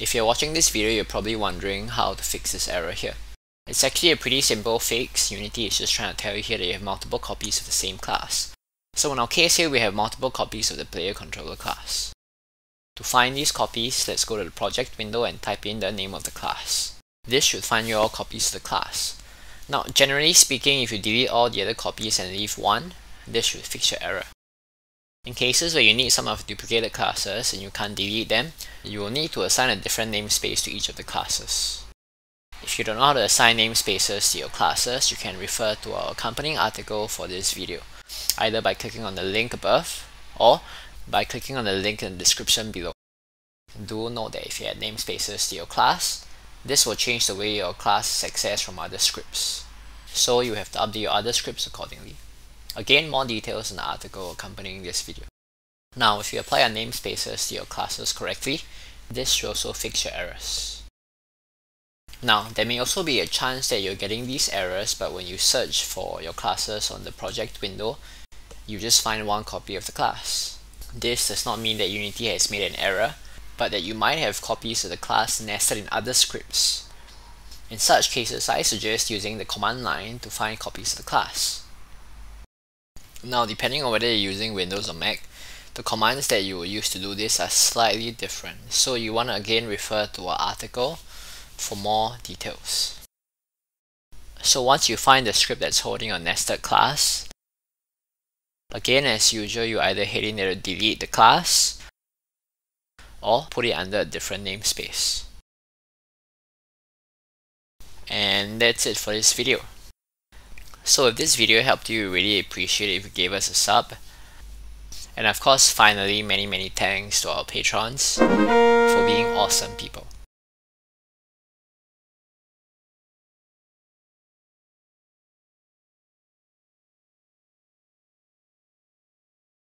If you're watching this video, you're probably wondering how to fix this error here. It's actually a pretty simple fix. Unity is just trying to tell you here that you have multiple copies of the same class. So in our case here, we have multiple copies of the player controller class. To find these copies, let's go to the project window and type in the name of the class. This should find you all copies of the class. Now, generally speaking, if you delete all the other copies and leave one, this should fix your error. In cases where you need some of duplicated classes and you can't delete them, you will need to assign a different namespace to each of the classes. If you don't know how to assign namespaces to your classes, you can refer to our accompanying article for this video, either by clicking on the link above or by clicking on the link in the description below. Do note that if you add namespaces to your class, this will change the way your class is accessed from other scripts. So you have to update your other scripts accordingly. Again, more details in the article accompanying this video. Now, if you apply your namespaces to your classes correctly, this should also fix your errors. Now, there may also be a chance that you're getting these errors, but when you search for your classes on the project window, you just find one copy of the class. This does not mean that Unity has made an error, but that you might have copies of the class nested in other scripts. In such cases, I suggest using the command line to find copies of the class. Now, depending on whether you're using Windows or Mac, the commands that you will use to do this are slightly different. So you want to again refer to our article for more details. So once you find the script that's holding your nested class, again as usual you either head in there to delete the class or put it under a different namespace. And that's it for this video. So if this video helped you, we really appreciate it if you gave us a sub. And of course, finally, many many thanks to our patrons for being awesome people.